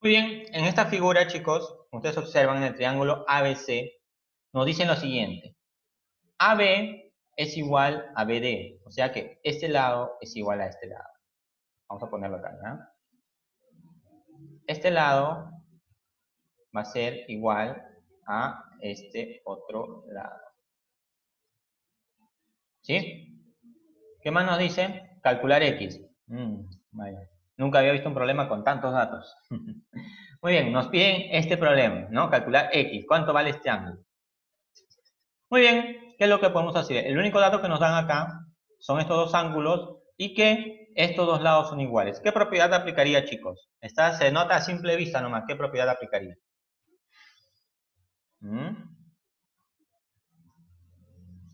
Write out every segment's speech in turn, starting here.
Muy bien, en esta figura, chicos, ustedes observan en el triángulo ABC, nos dicen lo siguiente. AB es igual a BD, o sea que este lado es igual a este lado. Vamos a ponerlo acá, ¿ya? Este lado va a ser igual a este otro lado. ¿Sí? ¿Qué más nos dice? Calcular X. Mm, Nunca había visto un problema con tantos datos. Muy bien, nos piden este problema, ¿no? Calcular X. ¿Cuánto vale este ángulo? Muy bien, ¿qué es lo que podemos hacer? El único dato que nos dan acá son estos dos ángulos y que estos dos lados son iguales. ¿Qué propiedad aplicaría, chicos? Esta se nota a simple vista nomás. ¿Qué propiedad aplicaría? ¿Mm?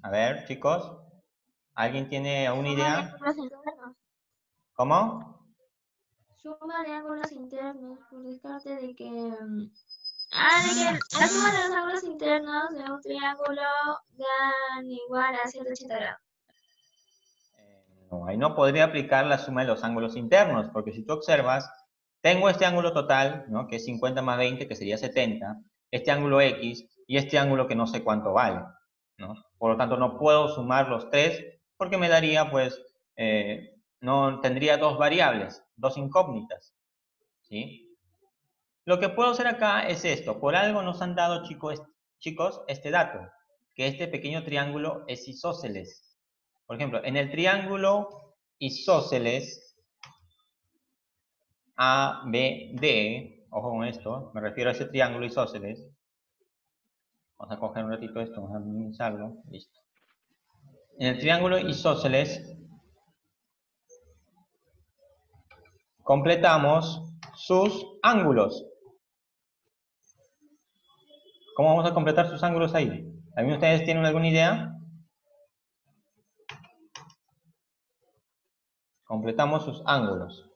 A ver, chicos. ¿Alguien tiene alguna idea? ¿Cómo? Suma de ángulos internos por descarte de que... Mm, ah, de que la suma de los ángulos internos de un triángulo dan igual a 180 grados. Eh, no, ahí no podría aplicar la suma de los ángulos internos, porque si tú observas, tengo este ángulo total, ¿no? que es 50 más 20, que sería 70, este ángulo X y este ángulo que no sé cuánto vale. ¿no? Por lo tanto, no puedo sumar los tres porque me daría, pues, eh, no tendría dos variables, dos incógnitas. ¿sí? Lo que puedo hacer acá es esto. Por algo nos han dado, chicos, chicos este dato, que este pequeño triángulo es isósceles. Por ejemplo, en el triángulo isósceles ABD, Ojo con esto, me refiero a ese triángulo isósceles. Vamos a coger un ratito esto, vamos a minimizarlo. Listo. En el triángulo isósceles completamos sus ángulos. ¿Cómo vamos a completar sus ángulos ahí? ¿Alguien ustedes tienen alguna idea? Completamos sus ángulos.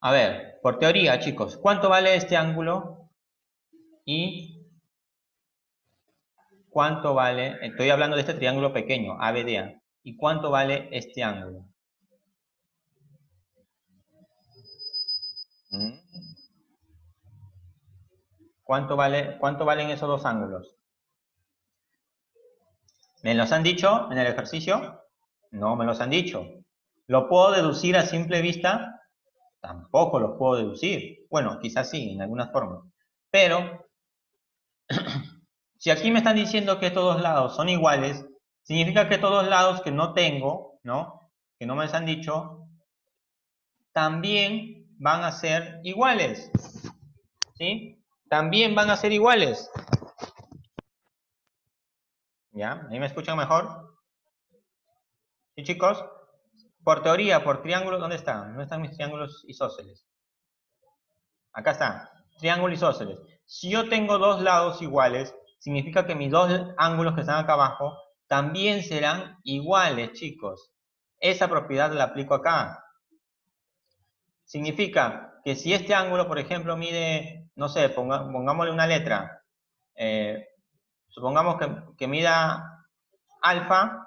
A ver, por teoría, chicos, ¿cuánto vale este ángulo? Y cuánto vale, estoy hablando de este triángulo pequeño, ABDA. ¿Y cuánto vale este ángulo? ¿Mm? ¿Cuánto, vale, ¿Cuánto valen esos dos ángulos? ¿Me los han dicho en el ejercicio? No me los han dicho. ¿Lo puedo deducir a simple vista? Tampoco los puedo deducir. Bueno, quizás sí, en algunas formas. Pero, si aquí me están diciendo que estos dos lados son iguales, significa que estos dos lados que no tengo, ¿no? Que no me han dicho, también van a ser iguales. ¿Sí? También van a ser iguales. ¿Ya? ¿Ahí me escuchan mejor? ¿Sí, chicos? Por teoría, por triángulo, ¿dónde están? ¿Dónde están mis triángulos isósceles? Acá están. Triángulo isósceles. Si yo tengo dos lados iguales, significa que mis dos ángulos que están acá abajo también serán iguales, chicos. Esa propiedad la aplico acá. Significa que si este ángulo, por ejemplo, mide, no sé, pongámosle una letra. Eh, supongamos que, que mida alfa,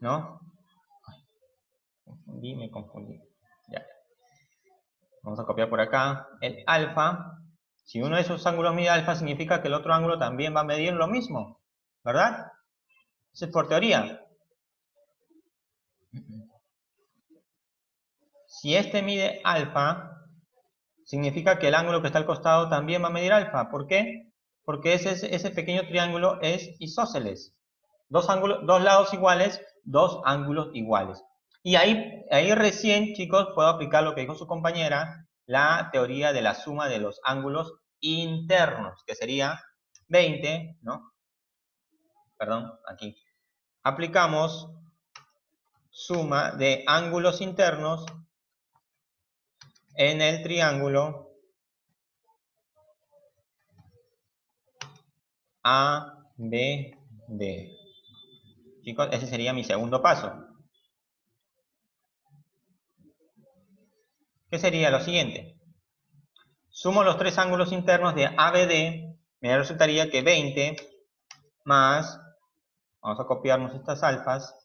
¿no? me confundí. Ya. Vamos a copiar por acá. El alfa, si uno de esos ángulos mide alfa, significa que el otro ángulo también va a medir lo mismo. ¿Verdad? Eso es por teoría. Si este mide alfa, significa que el ángulo que está al costado también va a medir alfa. ¿Por qué? Porque ese, ese pequeño triángulo es isósceles. Dos, dos lados iguales, dos ángulos iguales. Y ahí, ahí recién, chicos, puedo aplicar lo que dijo su compañera, la teoría de la suma de los ángulos internos, que sería 20, ¿no? Perdón, aquí. Aplicamos suma de ángulos internos en el triángulo ABD. Chicos, ese sería mi segundo paso. ¿Qué sería lo siguiente? Sumo los tres ángulos internos de ABD, me resultaría que 20 más, vamos a copiarnos estas alfas,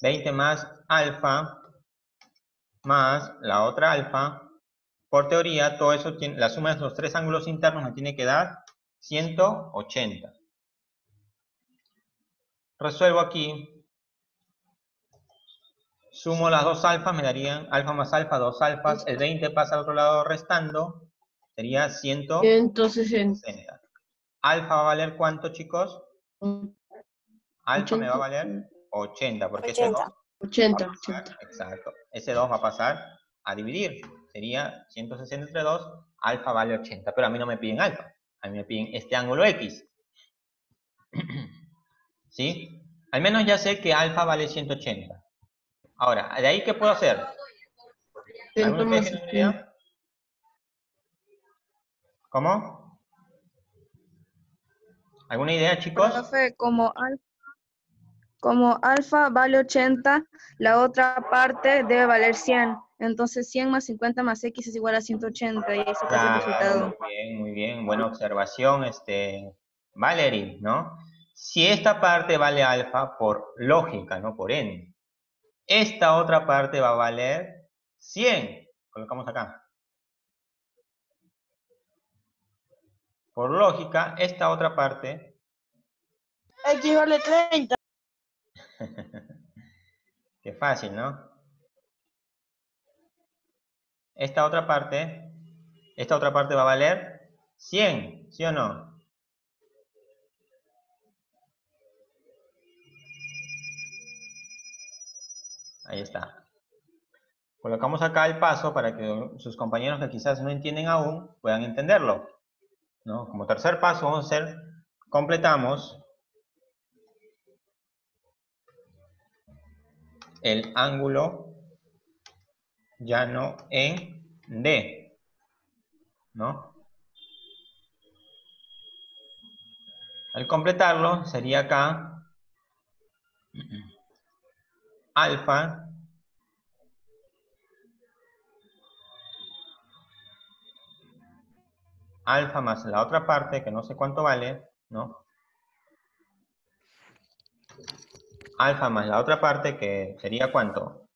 20 más alfa más la otra alfa. Por teoría, todo eso tiene, la suma de esos tres ángulos internos me tiene que dar 180. Resuelvo aquí. Sumo las dos alfas, me darían alfa más alfa, dos alfas. El 20 pasa al otro lado restando. Sería 160. Alfa va a valer cuánto, chicos? Alfa me va a valer 80, porque 80. ese 80, Exacto. Ese 2 va a pasar a dividir. Sería 160 entre 2, alfa vale 80. Pero a mí no me piden alfa. A mí me piden este ángulo X. ¿Sí? Al menos ya sé que alfa vale 180. Ahora, ¿de ahí qué puedo hacer? ¿Cómo? ¿Alguna idea, chicos? Profe, como alfa como alfa vale 80, la otra parte debe valer 100. Entonces 100 más 50 más x es igual a 180 y ese es el resultado. Muy bien, muy bien. Buena observación, este, Valerie, ¿no? Si esta parte vale alfa por lógica, no por n. Esta otra parte va a valer 100. Colocamos acá. Por lógica, esta otra parte... X vale 30. Qué fácil, ¿no? Esta otra parte, esta otra parte va a valer 100, ¿sí o no? Ahí está. Colocamos acá el paso para que sus compañeros que quizás no entienden aún puedan entenderlo. ¿no? Como tercer paso vamos a hacer, completamos el ángulo llano en D. ¿No? Al completarlo sería acá alfa alfa más la otra parte que no sé cuánto vale, ¿no? Alfa más la otra parte, que sería cuánto,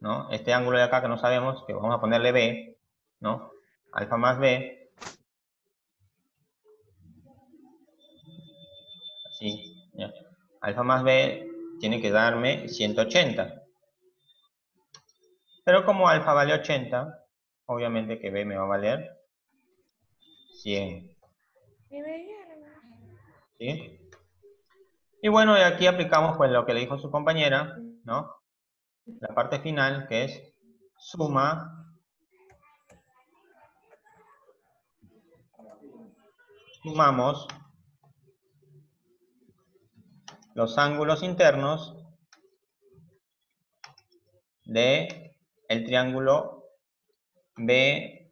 ¿no? Este ángulo de acá que no sabemos, que vamos a ponerle B, ¿no? Alfa más B. Así, ¿ya? Alfa más B tiene que darme 180. Pero como alfa vale 80, obviamente que B me va a valer 100. ¿Sí? Y bueno, y aquí aplicamos pues lo que le dijo su compañera, ¿no? La parte final que es suma sumamos los ángulos internos de el triángulo BDC,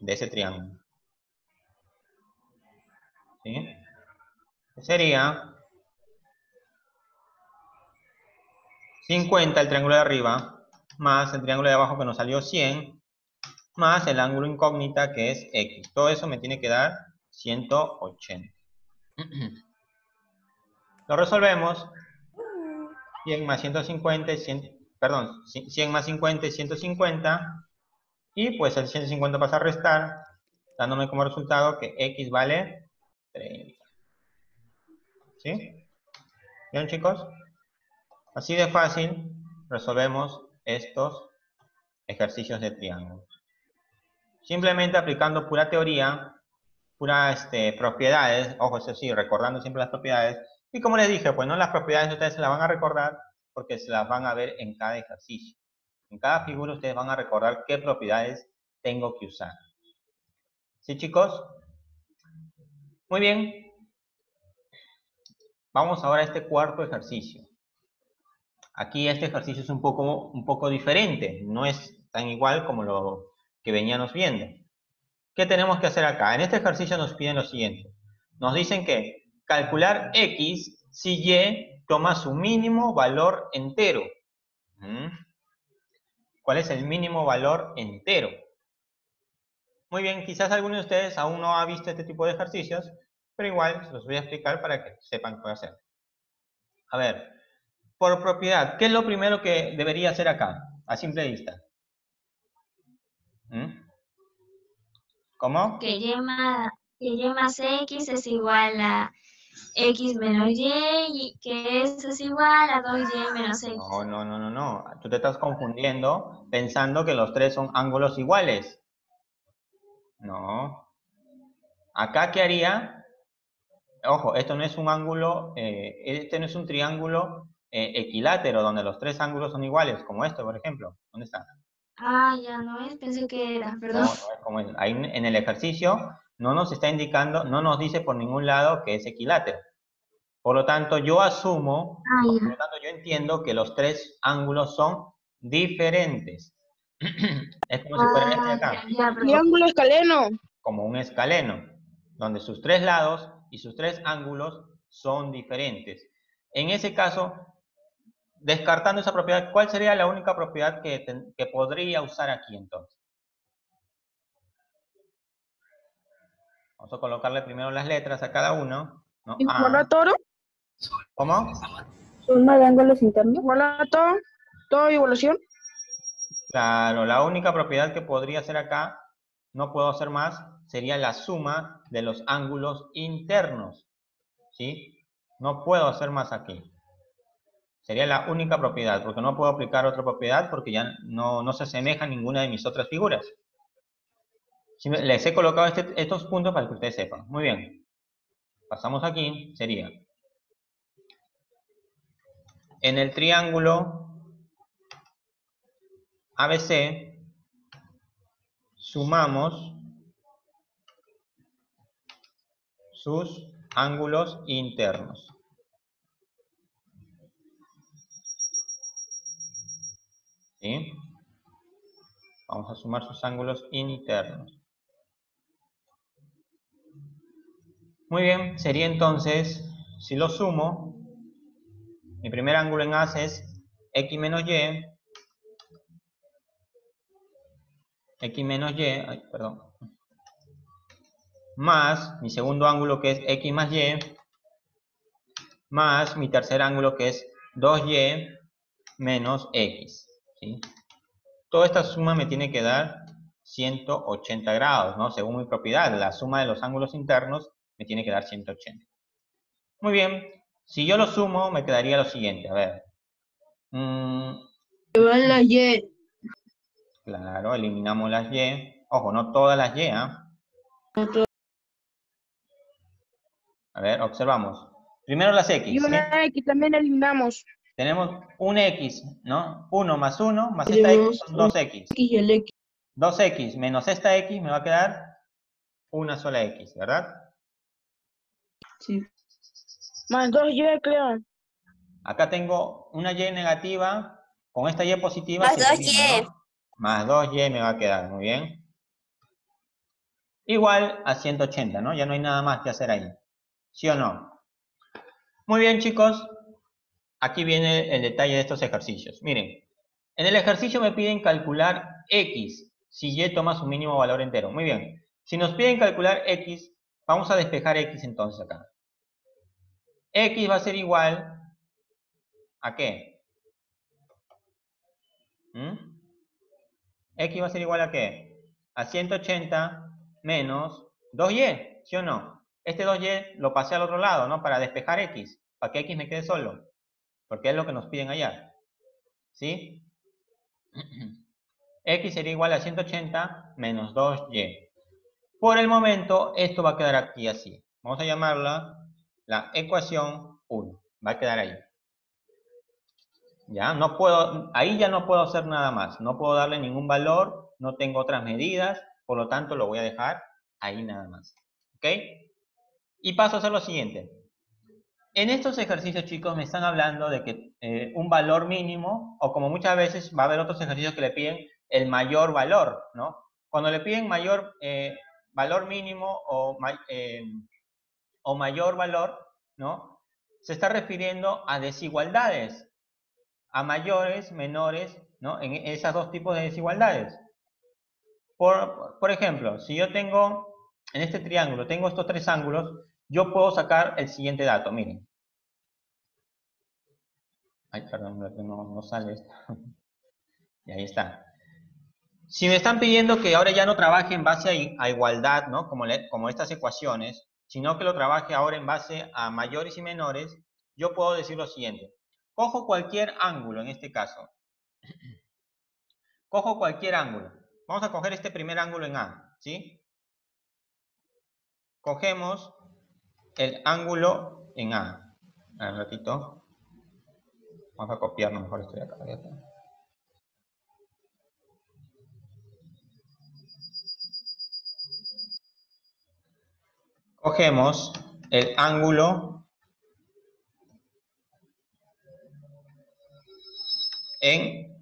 de ese triángulo. ¿Sí? Sería 50 el triángulo de arriba, más el triángulo de abajo que nos salió 100, más el ángulo incógnita que es X. Todo eso me tiene que dar 180. Lo resolvemos. 100 más 150, 100, perdón, 100 más 50 es 150. Y pues el 150 pasa a restar, dándome como resultado que X vale 30. ¿Sí? ¿Bien, chicos? Así de fácil resolvemos estos ejercicios de triángulos. Simplemente aplicando pura teoría, puras este, propiedades, ojo, eso sí, recordando siempre las propiedades. Y como les dije, pues no las propiedades ustedes se las van a recordar porque se las van a ver en cada ejercicio. En cada figura ustedes van a recordar qué propiedades tengo que usar. ¿Sí, chicos? Muy bien, Vamos ahora a este cuarto ejercicio. Aquí este ejercicio es un poco, un poco diferente, no es tan igual como lo que veníamos viendo. ¿Qué tenemos que hacer acá? En este ejercicio nos piden lo siguiente. Nos dicen que calcular x si y toma su mínimo valor entero. ¿Mm? ¿Cuál es el mínimo valor entero? Muy bien, quizás alguno de ustedes aún no ha visto este tipo de ejercicios, pero igual se los voy a explicar para que sepan qué hacer. A ver, por propiedad, ¿qué es lo primero que debería hacer acá, a simple vista? ¿Mm? ¿Cómo? Que y, más, que y más x es igual a x menos y, y que eso es igual a 2y menos x. No, no, no, no, no. Tú te estás confundiendo pensando que los tres son ángulos iguales. No. Acá, ¿qué haría? Ojo, esto no es un ángulo, eh, este no es un triángulo eh, equilátero donde los tres ángulos son iguales, como este, por ejemplo. ¿Dónde está? Ah, ya no es, pensé que era, perdón. No, no es como es. Ahí en el ejercicio no nos está indicando, no nos dice por ningún lado que es equilátero. Por lo tanto, yo asumo, Ah, por lo tanto, yo entiendo que los tres ángulos son diferentes. es como si fuera este de Ah, acá, ya, ya. Triángulo escaleno. como un escaleno, donde sus tres lados y sus tres ángulos son diferentes. En ese caso, descartando esa propiedad, ¿cuál sería la única propiedad que, que podría usar aquí entonces? Vamos a colocarle primero las letras a cada uno. ¿no? Igual A. todo. ¿Cómo? Suma de ángulos internos. Igual a todo. Todo igualación. Claro, la única propiedad que podría hacer acá, no puedo hacer más, sería la suma de los ángulos internos. ¿Sí? No puedo hacer más aquí. Sería la única propiedad, porque no puedo aplicar otra propiedad porque ya no, no se asemeja a ninguna de mis otras figuras. Les he colocado este- estos puntos para que ustedes sepan. Muy bien. Pasamos aquí, sería. En el triángulo ABC sumamos sus ángulos internos. ¿Sí? Vamos a sumar sus ángulos internos. Muy bien, sería entonces, si lo sumo, mi primer ángulo en AC es X menos Y, X menos Y, ay, perdón, más mi segundo ángulo que es X más Y, más mi tercer ángulo que es 2Y menos X. ¿sí? Toda esta suma me tiene que dar 180 grados, ¿no? Según mi propiedad, la suma de los ángulos internos me tiene que dar 180. Muy bien, si yo lo sumo, me quedaría lo siguiente, a ver. Mm, Y. claro, eliminamos las Y. Ojo, no todas las Y, ¿ah? A ver, observamos. Primero las X. Y ¿sí? una X también eliminamos. Tenemos un X, ¿no? 1 más 1 más esta X son 2X. X y el X. 2X menos esta X me va a quedar una sola X, ¿verdad? Sí. Más 2Y, creo. Acá tengo una Y negativa, con esta Y positiva. Más se 2Y. elimina, ¿no? Más 2Y me va a quedar, muy bien. Igual a 180, ¿no? Ya no hay nada más que hacer ahí. ¿Sí o no? Muy bien, chicos. Aquí viene el detalle de estos ejercicios. Miren, en el ejercicio me piden calcular X, si Y toma su mínimo valor entero. Muy bien. Si nos piden calcular X, vamos a despejar X entonces acá. X va a ser igual ¿a qué? ¿Mm? X va a ser igual a qué? A 180 menos 2y, ¿sí o no? Este 2y lo pasé al otro lado, ¿no? Para despejar x, para que x me quede solo. Porque es lo que nos piden allá. ¿Sí? x sería igual a 180 menos 2y. Por el momento, esto va a quedar aquí así. Vamos a llamarla la ecuación 1. Va a quedar ahí. Ya, no puedo, ahí ya no puedo hacer nada más. No puedo darle ningún valor, no tengo otras medidas, por lo tanto lo voy a dejar ahí nada más. ¿Ok? Y paso a hacer lo siguiente. En estos ejercicios, chicos, me están hablando de que eh, un valor mínimo, o como muchas veces va a haber otros ejercicios que le piden el mayor valor, ¿no? Cuando le piden mayor eh, valor mínimo o, eh, o mayor valor, ¿no? Se está refiriendo a desigualdades, a mayores, menores, ¿no? En esos dos tipos de desigualdades. Por, por ejemplo, si yo tengo, en este triángulo, tengo estos tres ángulos, yo puedo sacar el siguiente dato, miren. Ay, perdón, no, sale esto. Y ahí está. Si me están pidiendo que ahora ya no trabaje en base a, igualdad, ¿no? Como, como estas ecuaciones, sino que lo trabaje ahora en base a mayores y menores, yo puedo decir lo siguiente. Cojo cualquier ángulo en este caso. Cojo cualquier ángulo. Vamos a coger este primer ángulo en A, ¿sí? Cogemos el ángulo en A. A un ratito. Vamos a copiarlo mejor esto de acá. Cogemos el ángulo en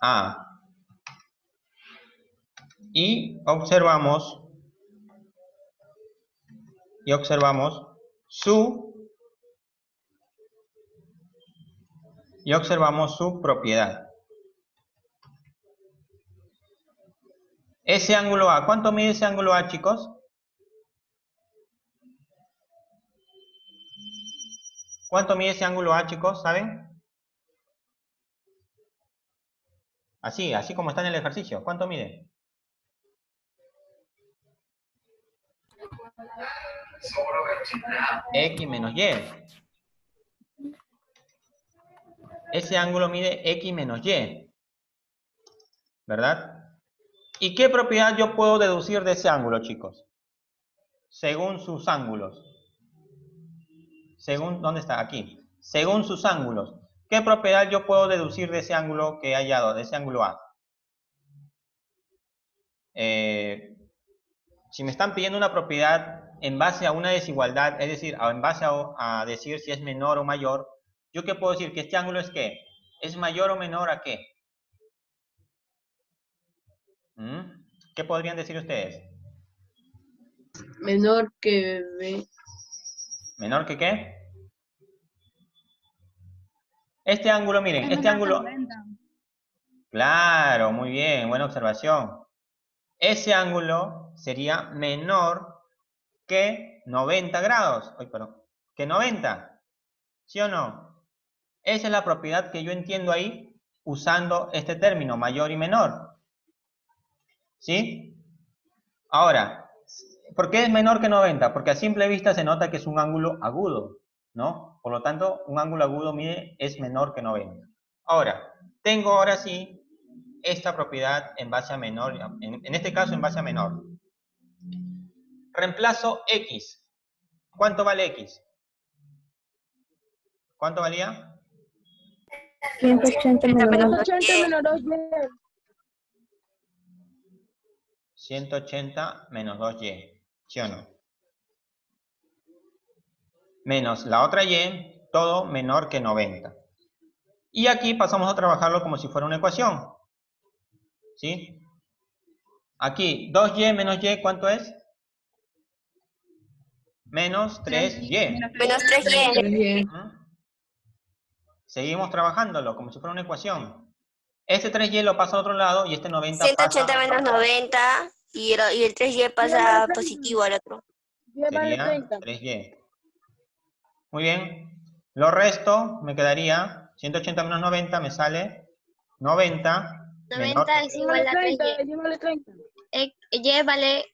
A y observamos y observamos su y observamos su propiedad. Ese ángulo A, ¿cuánto mide ese ángulo A, chicos? ¿Cuánto mide ese ángulo A, chicos? ¿Saben? Así, así como está en el ejercicio. ¿Cuánto mide? X menos Y. Ese ángulo mide X menos Y. ¿Verdad? ¿Y qué propiedad yo puedo deducir de ese ángulo, chicos? Según sus ángulos. Según, ¿dónde está? Aquí. Según sus ángulos. ¿Qué propiedad yo puedo deducir de ese ángulo que he hallado, de ese ángulo A? Eh, si me están pidiendo una propiedad en base a una desigualdad, es decir, en base a, decir si es menor o mayor, ¿yo qué puedo decir? Que este ángulo es qué? ¿Es mayor o menor a qué? ¿Mm? ¿Qué podrían decir ustedes? Menor que B. ¿Menor que qué? Este ángulo, miren, este ángulo... Claro, muy bien, buena observación. Ese ángulo sería menor que 90 grados. Ay, perdón. Que 90. ¿Sí o no? Esa es la propiedad que yo entiendo ahí usando este término, mayor y menor. ¿Sí? Ahora, ¿por qué es menor que 90? Porque a simple vista se nota que es un ángulo agudo, ¿no? Por lo tanto, un ángulo agudo mide es menor que 90. Ahora, tengo ahora sí esta propiedad en base a menor, en, este caso en base a menor. Reemplazo X. ¿Cuánto vale X? ¿Cuánto valía? 180 menos 180 menos 2y. ¿Sí o no? Menos la otra y, todo menor que 90. Y aquí pasamos a trabajarlo como si fuera una ecuación. ¿Sí? Aquí, 2y menos y, ¿cuánto es? Menos 3y. Menos 3y. Seguimos trabajándolo como si fuera una ecuación. Este 3y lo pasa a otro lado y este 90 180 menos 90 y el, y el 3y pasa positivo al otro. Sería 3y. Muy bien. Lo resto me quedaría 180 menos 90 me sale 90 90 es igual a 3y. Y vale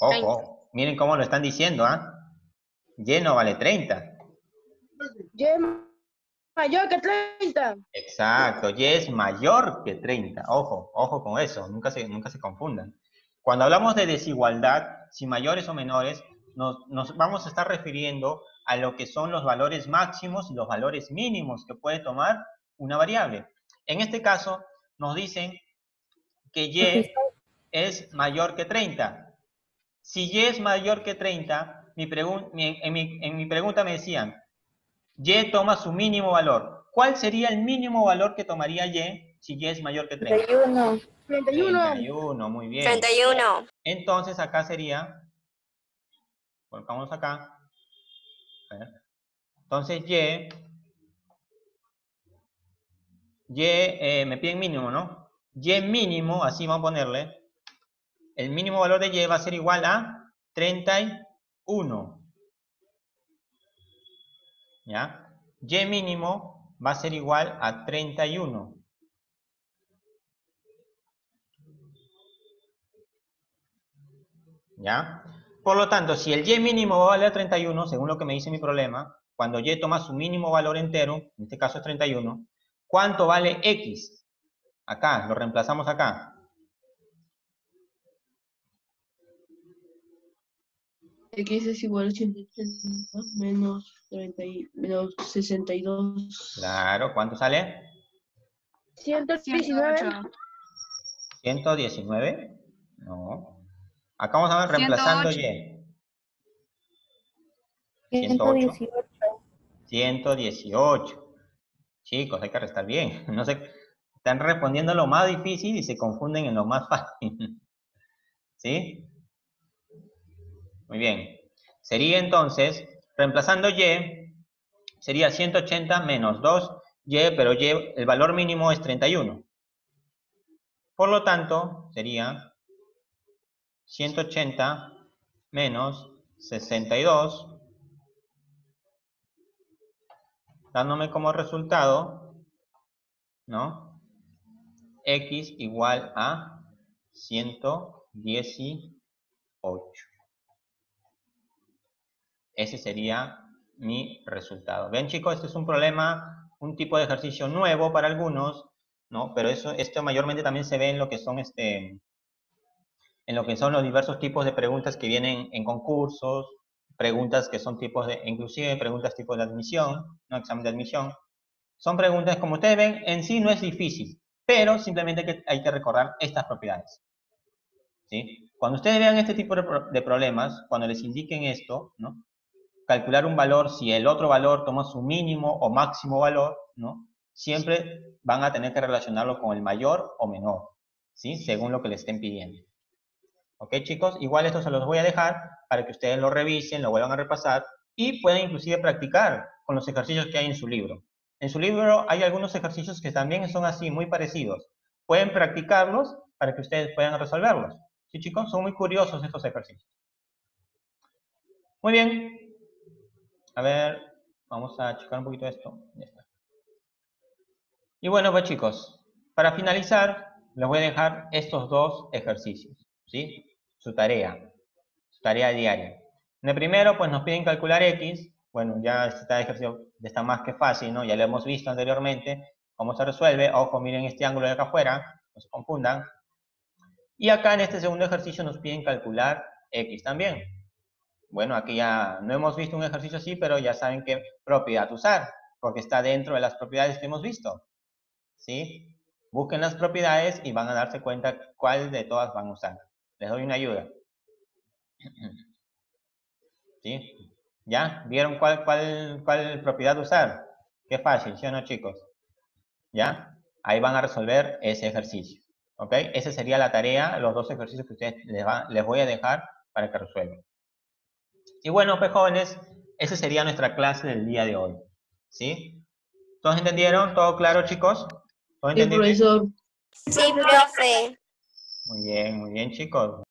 Ojo, miren cómo lo están diciendo, ¿ah? Y no vale 30. Y es mayor que 30. Exacto, Y es mayor que 30. Ojo, ojo con eso, nunca se, nunca se confundan. Cuando hablamos de desigualdad, si mayores o menores, nos, nos vamos a estar refiriendo a lo que son los valores máximos y los valores mínimos que puede tomar una variable. En este caso, nos dicen que Y es mayor que 30. Si Y es mayor que 30, mi en, mi, en mi pregunta me decían, Y toma su mínimo valor. ¿Cuál sería el mínimo valor que tomaría Y si Y es mayor que 30? 31. 31. 31, muy bien. 31. Entonces acá sería, colocamos acá, entonces Y y eh, me piden mínimo, ¿no? Y mínimo, así vamos a ponerle, el mínimo valor de Y va a ser igual a 31. ¿Ya? Y mínimo va a ser igual a 31. ¿Ya? Por lo tanto, si el y mínimo va a valer 31, según lo que me dice mi problema, cuando y toma su mínimo valor entero, en este caso es 31, ¿cuánto vale x? Acá, lo reemplazamos acá. X es igual a 80 menos, 30 y, menos 62. Claro, ¿cuánto sale? 119. 119. No. Acá vamos a ver reemplazando y. 108. 118. Chicos, hay que restar bien. No sé, están respondiendo lo más difícil y se confunden en lo más fácil. ¿Sí? Muy bien. Sería entonces, reemplazando y, sería 180 menos 2y, pero y, el valor mínimo es 31. Por lo tanto, sería 180 menos 62, dándome como resultado, ¿no? X igual a 118. Ese sería mi resultado. Ven chicos, este es un problema, un tipo de ejercicio nuevo para algunos, ¿no? Pero eso, esto mayormente también se ve en lo que son este, en lo que son los diversos tipos de preguntas que vienen en concursos, preguntas que son tipos de, inclusive preguntas tipo de admisión, no examen de admisión. Son preguntas, como ustedes ven, en sí no es difícil, pero simplemente hay que recordar estas propiedades. ¿sí? Cuando ustedes vean este tipo de problemas, cuando les indiquen esto, ¿no? Calcular un valor, si el otro valor toma su mínimo o máximo valor, ¿no? siempre van a tener que relacionarlo con el mayor o menor, ¿sí? según lo que le estén pidiendo. ¿Ok, chicos? Igual esto se los voy a dejar para que ustedes lo revisen, lo vuelvan a repasar y puedan inclusive practicar con los ejercicios que hay en su libro. En su libro hay algunos ejercicios que también son así, muy parecidos. Pueden practicarlos para que ustedes puedan resolverlos. ¿Sí, chicos? Son muy curiosos estos ejercicios. Muy bien. A ver, vamos a checar un poquito esto. Y bueno, pues chicos, para finalizar, les voy a dejar estos dos ejercicios. ¿Sí? su tarea, su tarea diaria. En el primero, pues nos piden calcular x. Bueno, ya este ejercicio está más que fácil, ¿no? Ya lo hemos visto anteriormente. ¿Cómo se resuelve? Ojo, miren este ángulo de acá afuera, no se confundan. Y acá en este segundo ejercicio nos piden calcular x también. Bueno, aquí ya no hemos visto un ejercicio así, pero ya saben qué propiedad usar, porque está dentro de las propiedades que hemos visto. ¿Sí? Busquen las propiedades y van a darse cuenta cuál de todas van a usar. Les doy una ayuda. ¿Sí? ¿Ya? ¿Vieron cuál, cuál, cuál propiedad usar? Qué fácil, ¿sí o no, chicos? ¿Ya? Ahí van a resolver ese ejercicio. ¿Ok? Esa sería la tarea, los dos ejercicios que ustedes les, les voy a dejar para que resuelvan. Y bueno, pues jóvenes, esa sería nuestra clase del día de hoy. ¿Sí? ¿Todos entendieron? ¿Todo claro, chicos? ¿Todos Sí, profesor. Sí, profe. Muy bien, muy bien, chicos.